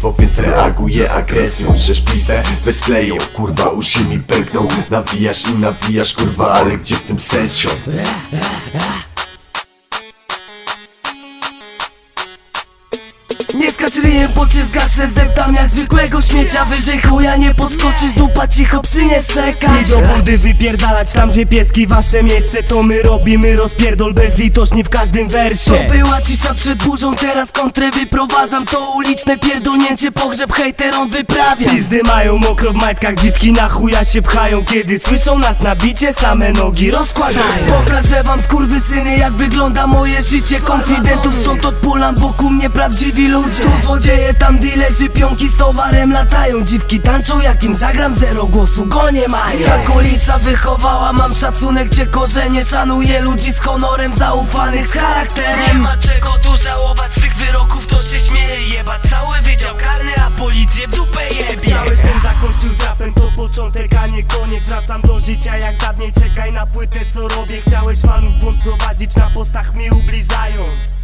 przekleństwo Więc reaguję agresją Że szpitę weź kleją Kurwa uszy mi pękną. Nawijasz i nawijasz kurwa Ale gdzie w tym sens Nie skacz ryjem, bo cię zgaszę Zdeptam jak zwykłego śmiecia. Wyżej chuja nie podskoczysz Dupa cicho psy nie szczekać. Nie do budy wypierdalać tam gdzie pieski wasze miejsce To my robimy rozpierdol bezlitośnie w każdym wersie. To była cisza przed burzą Teraz kontrę wyprowadzam. To uliczne pierdolnięcie Pogrzeb hejterom wyprawiam. Pizdy mają mokro w majtkach, dziwki na chuja się pchają. Kiedy słyszą nas na bicie, same nogi rozkładają. Pokażę wam skurwysyny jak wygląda moje życie. Konfidentów stąd odpulam wokół mnie prawdziwi ludzie Tu złodzieje, tam dilerzy, pionki z towarem latają. Dziwki tańczą jak im zagram, zero głosu go nie mają. Jak ulica wychowała, mam szacunek gdzie korzenie. Szanuję ludzi z honorem, zaufanych z charakterem. Nie ma czego tu żałować, z tych wyroków to się śmieje Jebać cały wydział karny, a policję w dupę jebie. Cały ten zakończył z rapem, to początek, a nie koniec. Wracam do życia jak dawniej, czekaj na płytę co robię. Chciałeś fanów błąd prowadzić, na postach mi ubliżając